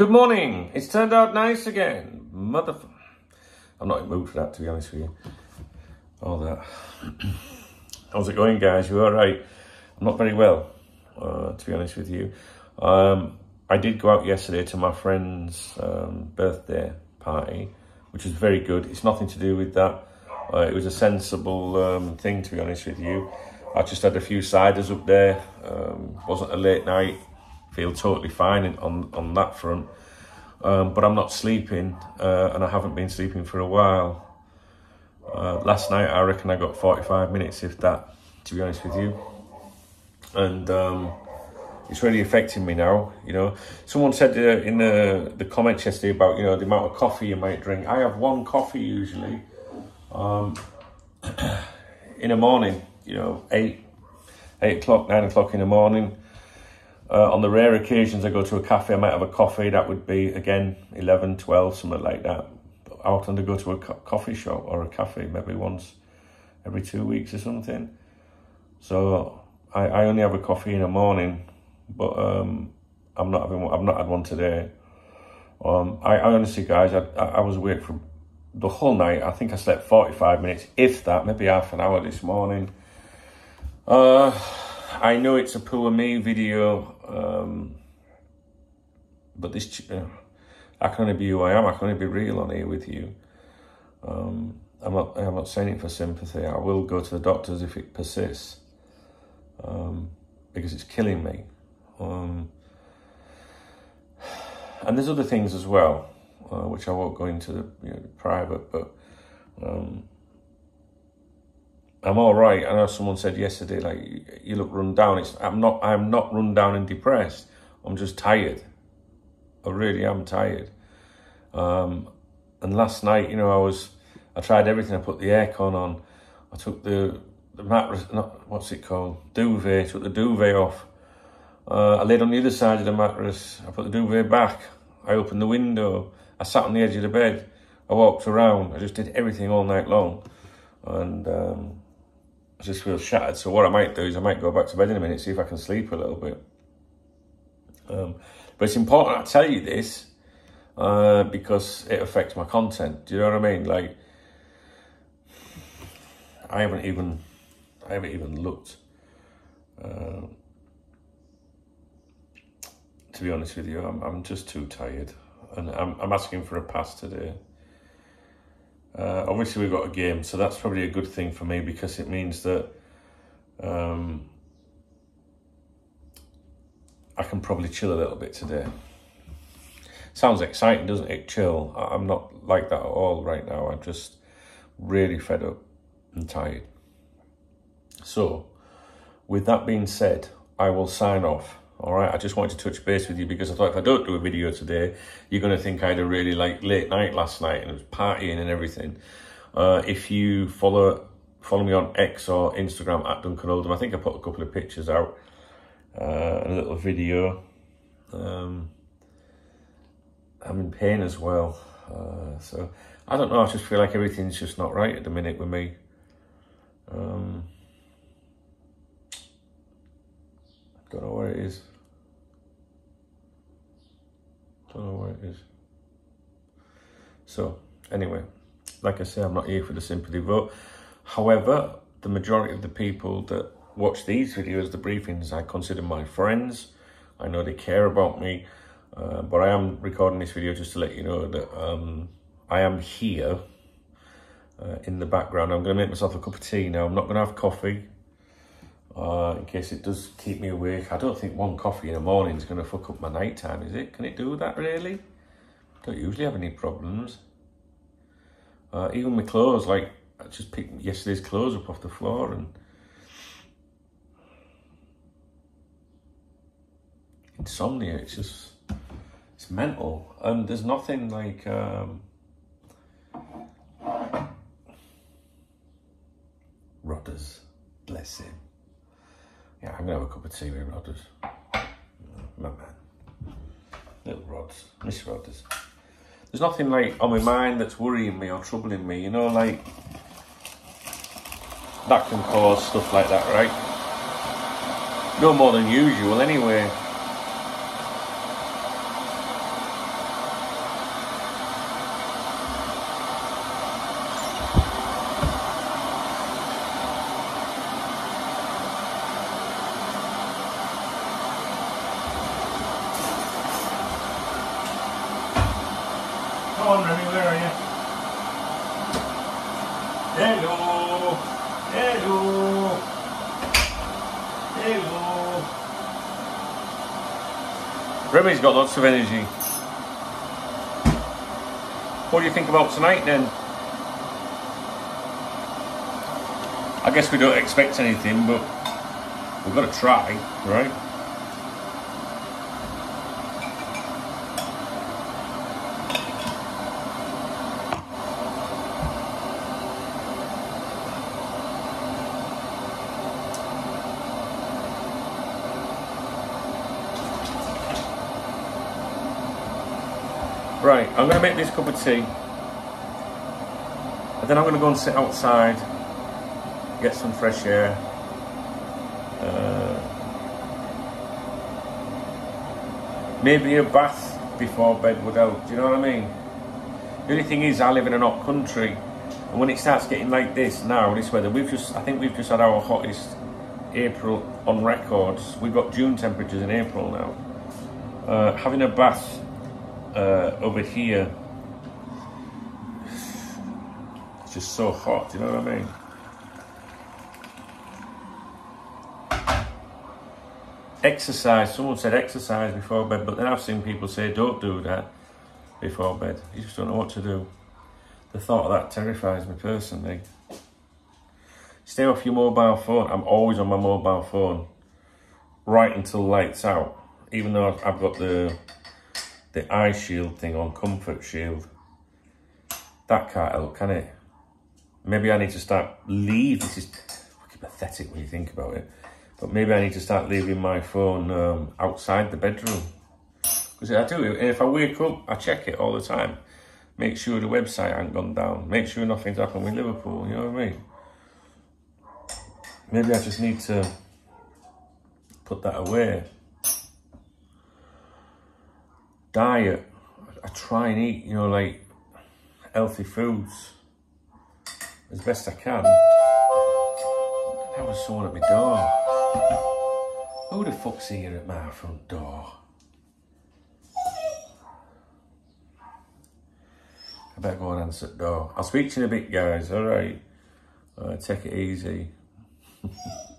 Good morning. It's turned out nice again. Mother... I'm not in mood for that, to be honest with you. All that. How's it going, guys? You all right? I'm not very well, uh, to be honest with you. Um, I did go out yesterday to my friend's um, birthday party, which was very good. It's nothing to do with that. Uh, it was a sensible um, thing, to be honest with you. I just had a few ciders up there. Um, wasn't a late night. Feel totally fine on on that front. Um, but I'm not sleeping, uh, and I haven't been sleeping for a while. Uh, last night, I reckon I got 45 minutes, if that, to be honest with you. And um, it's really affecting me now. You know, someone said uh, in the the comments yesterday about you know the amount of coffee you might drink. I have one coffee usually, um, in the morning. You know, eight eight o'clock, nine o'clock in the morning. Uh, on the rare occasions I go to a cafe, I might have a coffee. That would be again 11, 12, something like that. I often to go to a co coffee shop or a cafe maybe once every two weeks or something. So I, I only have a coffee in the morning but um, I'm not having. I've not had one today. Um, I, I honestly, guys, I, I was awake for the whole night. I think I slept 45 minutes, if that, maybe half an hour this morning. Uh, I know it's a poor me video, um, but this, uh, I can only be who I am. I can only be real on here with you. Um, I'm not, I'm not saying it for sympathy. I will go to the doctors if it persists, um, because it's killing me. Um, and there's other things as well, uh, which I won't go into the you know, private, but um, I'm all right. I know someone said yesterday, like you look run down. It's I'm not. I'm not run down and depressed. I'm just tired. I really am tired. Um, and last night, you know, I was. I tried everything. I put the aircon on. I took the the mattress. Not what's it called? Duvet. Took the duvet off. Uh, I laid on the other side of the mattress. I put the duvet back. I opened the window. I sat on the edge of the bed. I walked around. I just did everything all night long. And um, I just feel shattered. So what I might do is I might go back to bed in a minute, see if I can sleep a little bit. Um, but it's important I tell you this uh, because it affects my content. Do you know what I mean? Like, I haven't even, I haven't even looked. Uh, to be honest with you. I'm, I'm just too tired. And I'm, I'm asking for a pass today. Uh, obviously, we've got a game, so that's probably a good thing for me because it means that um, I can probably chill a little bit today. Sounds exciting, doesn't it? Chill. I'm not like that at all right now. I'm just really fed up and tired. So, with that being said, I will sign off. All right, I just wanted to touch base with you because I thought if I don't do a video today, you're going to think I had a really like late night last night and it was partying and everything. Uh, if you follow follow me on X or Instagram at Duncan Oldham, I think I put a couple of pictures out uh, a little video. Um, I'm in pain as well. Uh, so I don't know, I just feel like everything's just not right at the minute with me. Um, don't know where it is. Don't know where it is. So, anyway, like I say, I'm not here for the sympathy vote. However, the majority of the people that watch these videos, the briefings, I consider my friends. I know they care about me, uh, but I am recording this video just to let you know that um, I am here uh, in the background. I'm going to make myself a cup of tea now. I'm not going to have coffee uh, in case it does keep me awake. I don't think one coffee in the morning is going to fuck up my night time, is it? Can it do that, really? Don't usually have any problems. Uh, even my clothes, like, I just picked yesterday's clothes up off the floor and... Insomnia, it's just... It's mental. And there's nothing like... Um, Rodders, bless him. Gonna have a cup of tea with Rodders. My man. Little Rods, Miss Rodders. There's nothing like on my mind that's worrying me or troubling me, you know, like that can cause stuff like that, right? No more than usual anyway. On, Remy, where are you? Hello. Hello. Hello. Remy's got lots of energy. What do you think about tonight then? I guess we don't expect anything, but we've got to try, right? Right, I'm going to make this cup of tea. And then I'm going to go and sit outside, get some fresh air. Uh, maybe a bath before bed would help, do you know what I mean? The only thing is, I live in an hot country, and when it starts getting like this now, this weather, we've just, I think we've just had our hottest April on records. We've got June temperatures in April now. Uh, having a bath uh, over here, it's just so hot, you know what I mean? Exercise, someone said exercise before bed, but then I've seen people say don't do that before bed. You just don't know what to do. The thought of that terrifies me personally. Stay off your mobile phone. I'm always on my mobile phone right until lights out. Even though I've got the the eye shield thing on, comfort shield. That can't help, can it? Maybe I need to start leave. This is pathetic when you think about it. But maybe I need to start leaving my phone um, outside the bedroom. Because I do, if I wake up, I check it all the time. Make sure the website hasn't gone down. Make sure nothing's happened with Liverpool, you know what I mean? Maybe I just need to put that away diet, I try and eat, you know, like healthy foods as best I can. That was someone at my door. Who the fuck's here at my front door? I better go and answer the door. I'll speak to you in a bit, guys. All right. Take it easy.